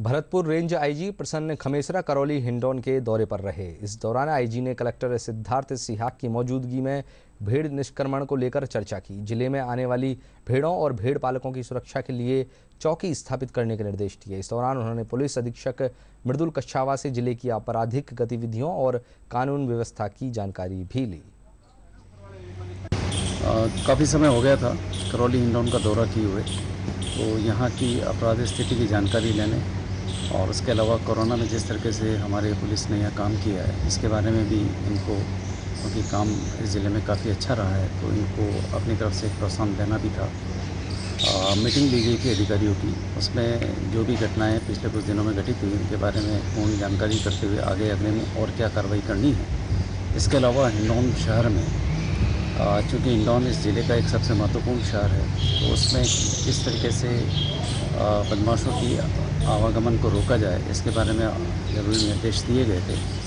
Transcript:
Bharatpur range IG प्रसन्न खमेसरा करौली हिंडौन के दौरे पर रहे। इस दौरान आईजी ने कलेक्टर सिद्धार्थ सिहाग की मौजूदगी में भेड़ निष्क्रमण को लेकर चर्चा की। ज़िले में आने वाली भेड़ों और भेड़ पालकों की सुरक्षा के लिए चौकी स्थापित करने के निर्देश दिए। इस दौरान उन्होंने पुलिस अधीक्षक मृदुल कच्छावा से ज़िले की आपराधिक गतिविधियों और कानून व्यवस्था की जानकारी भी ली। काफ़ी समय हो गया था करौली हिंडौन का दौरा किए हुए। तो यहाँ की अपराध स्थिति की जानकारी लेने और उसके अलावा कोरोना में जिस तरीके से हमारे पुलिस ने यह काम किया है इसके बारे में भी इनको क्योंकि काम इस ज़िले में काफ़ी अच्छा रहा है तो इनको अपनी तरफ़ से एक प्रोत्साहन देना भी था। आ, मीटिंग ली गई थी अधिकारियों की उसमें जो भी घटनाएँ पिछले कुछ दिनों में घटित हुई उनके बारे में पूर्ण जानकारी करते हुए आगे अगले में और क्या कार्रवाई करनी है। इसके अलावा हिंडौन शहर में चूँकि इंदौर इस ज़िले का एक सबसे महत्वपूर्ण शहर है तो उसमें किस तरीके से बदमाशों की आवागमन को रोका जाए इसके बारे में ज़रूरी निर्देश दिए गए थे।